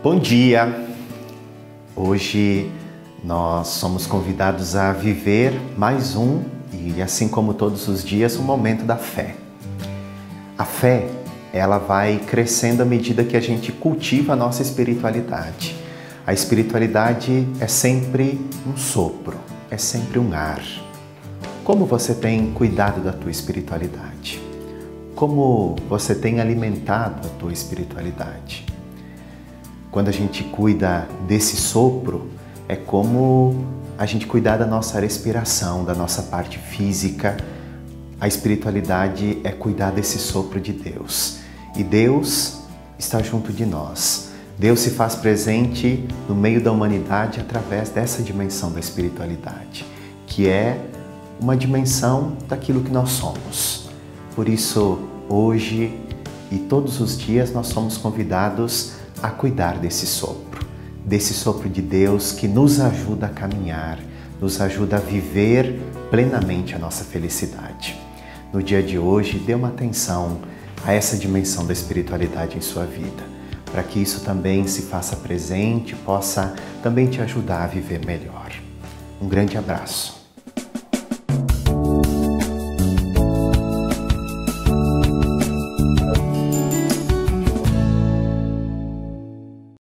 Bom dia! Hoje nós somos convidados a viver mais um, e assim como todos os dias, um momento da fé. A fé, ela vai crescendo à medida que a gente cultiva a nossa espiritualidade. A espiritualidade é sempre um sopro, é sempre um ar. Como você tem cuidado da tua espiritualidade? Como você tem alimentado a tua espiritualidade? Quando a gente cuida desse sopro, é como a gente cuidar da nossa respiração, da nossa parte física. A espiritualidade é cuidar desse sopro de Deus. E Deus está junto de nós. Deus se faz presente no meio da humanidade através dessa dimensão da espiritualidade, que é uma dimensão daquilo que nós somos. Por isso, hoje e todos os dias nós somos convidados a cuidar desse sopro, desse sopro de Deus que nos ajuda a caminhar, nos ajuda a viver plenamente a nossa felicidade. No dia de hoje, dê uma atenção a essa dimensão da espiritualidade em sua vida, para que isso também se faça presente, possa também te ajudar a viver melhor. Um grande abraço.